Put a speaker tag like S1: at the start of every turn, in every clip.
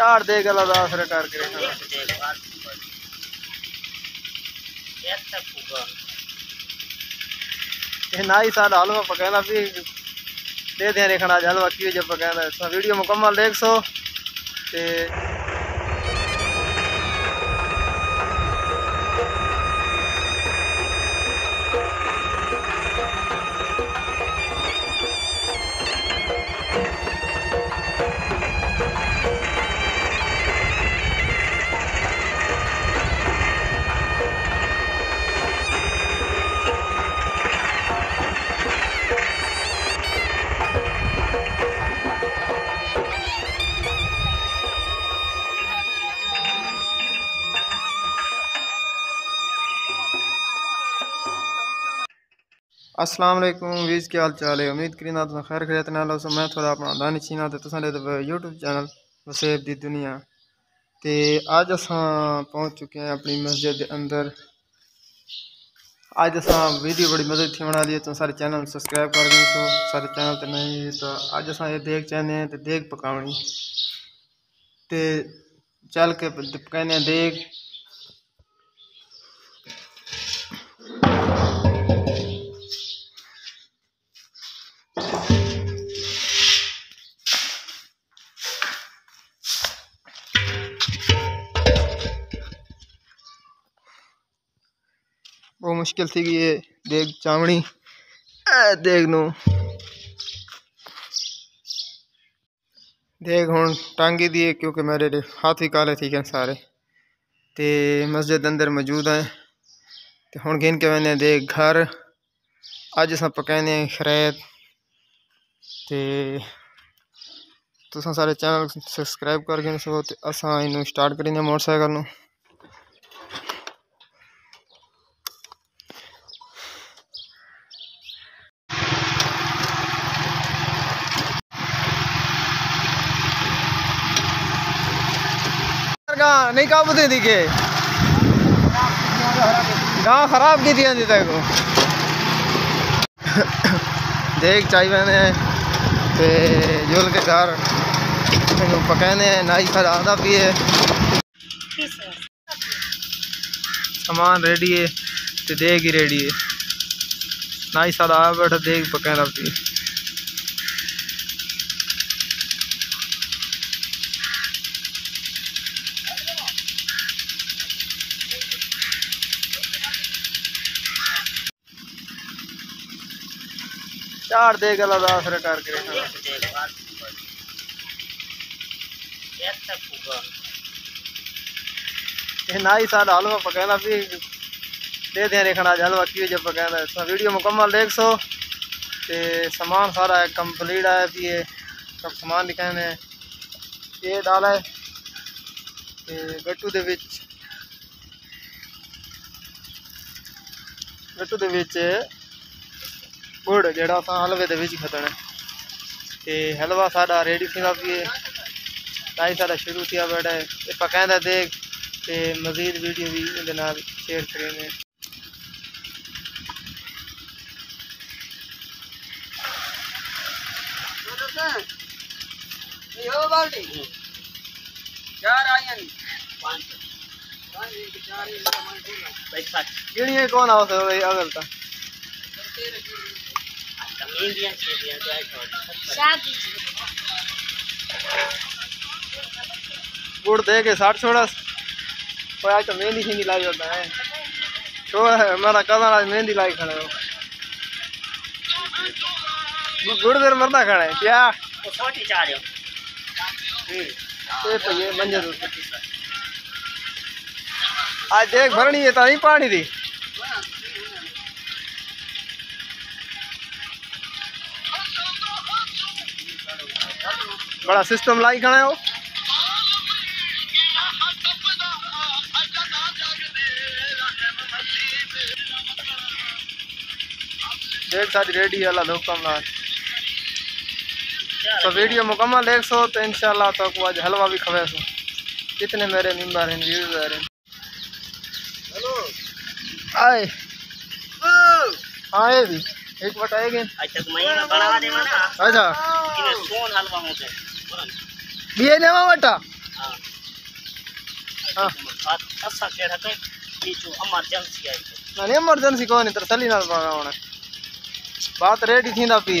S1: چار دے گلا دا اثر کر کے یہ نہ ہی سارا حلوہ پکانا بھی دے دیں رکھنا آج حلوہ کی وجہ ویڈیو مکمل دیکھ السلام علیکم ویز کی حال چال ہے؟ امید کرینا تساں خیر خیریت نال ہو میں تھوڑا اپنا دانی چینا تے تساں دے یوٹیوب چینل وسیب دی دنیا۔ تے اج اساں پہنچ چکے ہیں اپنی مسجد دے اندر۔ اج اساں ویڈیو بڑی مزے تھی بنا لیے تو سارے چینل سبسکرائب کر دیں سو سارے چینل تے نہیں، تو اج اساں یہ دیکھ چاہنے ہیں تے دیکھ پکاونی۔ تے چل کے پکانے دیکھ۔ مشکل تھی کہ یہ دیکھ چاوڑی۔ دیکھ نو۔ دیکھ ہوں ٹانگی دیے کیونکہ میرے ہاتھ ہی کالے تھی کہ سارے۔ تے مسجد اندر موجود ہیں۔ تے ہوں گن کے میں نے دیکھ گھر۔ اج اساں پکانے خرید تے تساں سارے چینل سبسکرائب کر گئے سو تے اساں اینو سٹارٹ کرینے موٹر سائیکل نو۔ نہیں قابو دے دی کے خراب کی تھی اندھی تک دیکھ چاہی میں تے جول کے گھر۔ پکینے نائی سر آدھا پیے سامان ریڈی ہے، تے دیکھ ہی ریڈی ہے۔ نائی سر آ بیٹھا دیکھ پکینا پیے چار دے گلا دا اثر کر کے رکھنا یہ نہ ہی سارا حلوہ پکانا بھی دے دیں رکھنا آج حلوہ کی وجہ پکانا ہے ویڈیو مکمل دیکھ سو تے سامان سارا ہے کمپلیٹ ہے بھی یہ سب سامان دکھانے گڑ جڑا اساں حلوے دے وچ کھتنا تے حلوہ ساڈا ریڈی تھیندا پی ہے تائی ساڈا شروع تھیا بیٹھا ہے تے پکائندا دیکھ تے مزید ویڈیو بھی دے نال شیئر کرینے گڑیاں کون آوے اگل تا گڑ دے کے ساٹھ چھوڑا آج تو مہندی شہندی لائی ہوتا ہے چھوڑ ہے ہمارا کزن آج مہندی لائی کھڑے ہو گڑ دیر مرنا کھڑے ہیں کیا منجر آج دیکھ بھرنی ہے تو نہیں پانی دی بڑا سسٹم لائی کھڑے ہو دیکھ ساری ریڈی اللہ حکم نال تو ویڈیو مکمل دیکھ سو تو انشاءاللہ تو کو آج حلوہ بھی کھوے سو کتنے میرے ممبر ہیں ویوزر ہیں آئے آئے بھی ایک بٹ آئے گئے اچھا
S2: ایمرجنسی
S1: نال پانا ہونا بات ریڈی تھیندا پی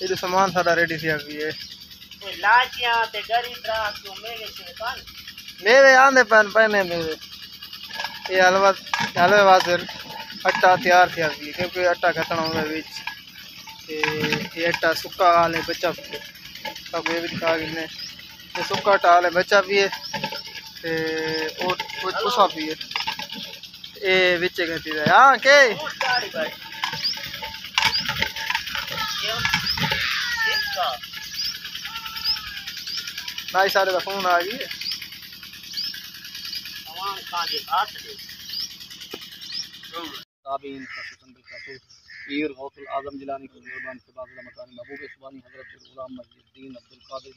S1: یہ سامان سارا ریڈی تھی گئی ہے
S2: لاچیاں تے غریب راہ تو میرے سے کان
S1: میوے آندے پین پہنے میوے یہ حلوا حلوے واسطے اٹا تیار تھی گئی کیونکہ اٹا کھٹنا ہوگا بچ تے یہ سکا آلے بچا پیے سب یہ بھی دکھا گئے یہ سکا اٹا آلے بچا پیے تے وہ اسا پیے یہ بچے کہتی ہے ہاں کہ
S2: اور گاڑی بھائی کیوں اس کا
S1: نائی ਦਾ ਫੋਨ ਆ ਗਈ گئی
S2: ਕਾਜੇ ਆਟ ਦੇ ہاتھ دے
S3: تابعین خصوصاً بالخصوص پیر غوث العظم جیلانی کو مہربان سے باز مکانی محبوب سبحانی حضرت غلام مسجد الدین عبد القادر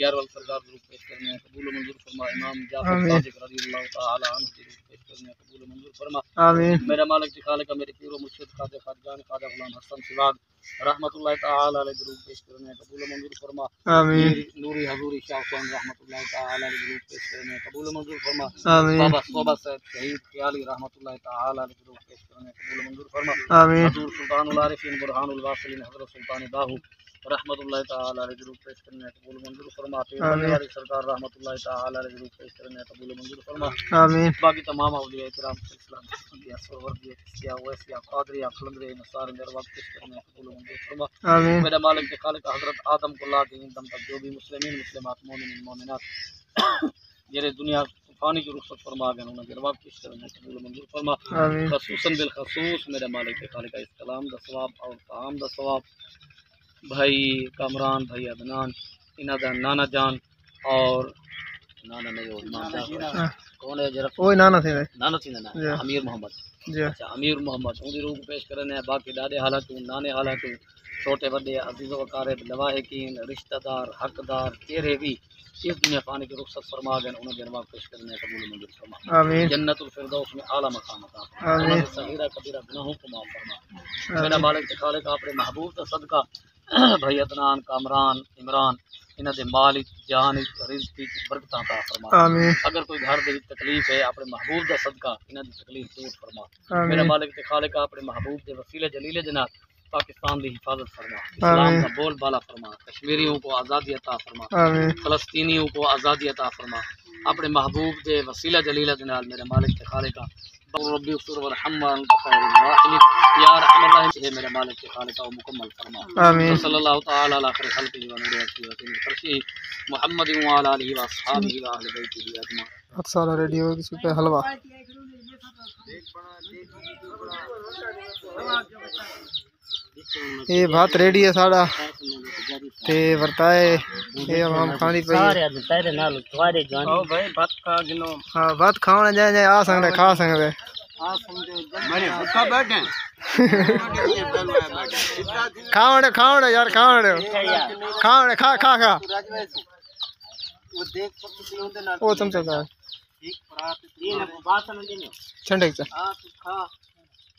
S3: جیلانی گیارہ سرکار ضرور پیش کرنے قبول و منظور فرما امام جعفر۔ صادق رضی اللہ تعالی عنہ ضرور پیش کرنے قبول و منظور فرما۔
S1: آمین۔
S3: میرا مالک کی خالق میرے پیر و مرشد خواجہ خادجان خواجہ غلام حسن سواگ رحمت اللہ تعالی علیہ ضرور پیش کرنے قبول و منظور فرما۔
S1: آمین۔
S3: نوری حضوری شاہ حسین رحمت اللہ تعالی علیہ ضرور پیش کرنے قبول و منظور فرما۔
S1: آمین۔
S3: بابا صوبہ صاحب شہید خیالی رحمت اللہ تعالی علیہ ضرور پیش کرنے قبول و منظور فرما۔
S1: آمین۔
S3: حضور سلطان العارفین برہان الواصلین حضرت سلطان باہو رحمت اللہ تعالی علیہ ضرور پیش کرنے ہیں قبول منظور فرما
S1: آمین۔
S3: والی سرکار رحمت اللہ تعالی علیہ ضرور پیش کرنے ہیں قبول منظور فرما
S1: آمین۔
S3: باقی تمام اولیاء کرام اسلام سنیا سرور سیا ویسیا قادری قلندری نصار میرے وقت پیش کرنے ہیں قبول منظور فرما
S1: آمین۔
S3: میرے مالک کے خالق حضرت آدم کو لا دین دم تک جو بھی مسلمین مسلمات مومنین مومنات جڑے دنیا فانی کی رخصت فرما گئے انہوں نے جواب کرنے ہیں قبول منظور فرما۔ خصوصاً بالخصوص میرے مالک کے خالق اس کلام دا ثواب اور کام دا ثواب۔ بھائی کامران بھائی عدنان انہاں دا نانا جان اور نانا نہیں اور ماں جان کون ہے جرا؟
S1: وہی نانا تھے
S3: نانا نا
S1: جی۔
S3: امیر محمد۔
S1: جی۔
S3: اچھا امیر محمد ان دی روح پیش کرنے ہیں۔ باقی دادے حالات نانے حالات چھوٹے بڑے عزیز و اقارب لواحقین رشتہ دار حقدار تیرے بھی اس دنیا فانی کی رخصت فرما گئے انہوں نے جناب پیش کرنے قبول منظور فرما۔
S1: آمین۔
S3: جنت الفردوس میں اعلیٰ مقام عطا
S1: آمین۔
S3: فرما صغیرہ کبیرہ گناہوں کو معاف فرما۔ میرا مالک کے خالق اپنے محبوب کا صدقہ بھائی عدنان کامران عمران انہاں دے مالک جان رزق برکتاں عطا فرما
S1: آمین۔
S3: اگر کوئی گھر دے تکلیف ہے اپنے محبوب دا صدقہ انہاں دی تکلیف دور فرما میرا
S1: آمین
S3: مالک تے خالق اپنے محبوب دے وسیلے جلیل جناب پاکستان دی حفاظت فرما۔ اسلام۔ کا بول بالا فرما۔ کشمیریوں کو آزادی عطا فرما۔ فلسطینیوں کو آزادی عطا فرما۔ اپنے محبوب دے وسیلہ جلیلہ جنال میرے مالک کے خالق ربی اغفر ورحم وانت خیر الراحمین۔ یا رحم اللہ ہے میرے مالک کے خالق و مکمل فرما۔
S1: آمین۔
S3: صلی اللہ تعالی علی خیر خلق و نور اتی و تین فرشی محمد و علی آلہ و اصحابہ و اہل بیتہ اجمعین۔
S1: اکثر بات ریڈی ہے ساڑا تے ورتائے یہ عوام کھانی پئی۔ ہے
S2: جان
S3: بھائی بات کا گنو۔
S1: ہاں بات کھاونے جائیں جائیں آ سکتے کھا سکتے کھاونے کھاونے یار کھا کھا کھا۔ وہ چمچا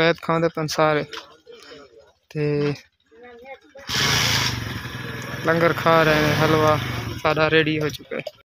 S1: جناب وید کھاندے پن سارے تے لنگر کھا رہے ہیں حلوہ سارا ریڈی ہو چکا ہے